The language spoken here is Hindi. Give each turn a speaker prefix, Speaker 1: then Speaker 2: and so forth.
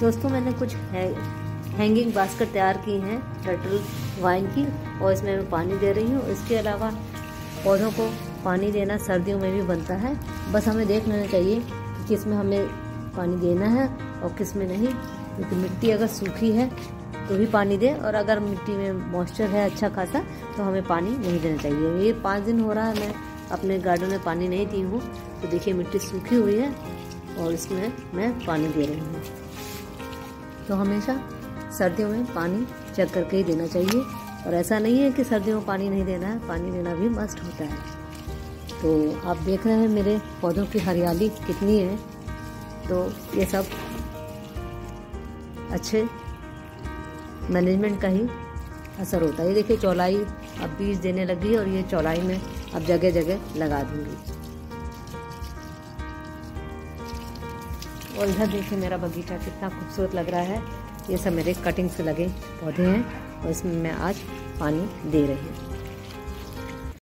Speaker 1: दोस्तों, मैंने कुछ है हैंगिंग बास्केट तैयार की हैं टर्टल वाइन की, और इसमें मैं पानी दे रही हूँ। इसके अलावा पौधों को पानी देना सर्दियों में भी बनता है। बस हमें देख लेना चाहिए कि किसमें हमें पानी देना है और किसमें नहीं। क्योंकि तो मिट्टी अगर सूखी है तो भी पानी दे, और अगर मिट्टी में मॉइस्चर है अच्छा खासा तो हमें पानी नहीं देना चाहिए। ये पाँच दिन हो रहा है, मैं अपने गार्डन में पानी नहीं दी हूँ। तो देखिए, मिट्टी सूखी हुई है, और इसमें मैं पानी दे रही हूँ। तो हमेशा सर्दियों में पानी चेक करके ही देना चाहिए। और ऐसा नहीं है कि सर्दियों में पानी नहीं देना है, पानी देना भी मस्ट होता है। तो आप देख रहे हैं मेरे पौधों की हरियाली कितनी है। तो ये सब अच्छे मैनेजमेंट का ही असर होता है। ये देखिए, चौलाई अब बीज देने लगी और ये चौलाई में अब जगह जगह लगा दूँगी। और इधर देखिए मेरा बगीचा कितना खूबसूरत लग रहा है। ये सब मेरे कटिंग से लगे पौधे हैं और इसमें मैं आज पानी दे रही हूँ।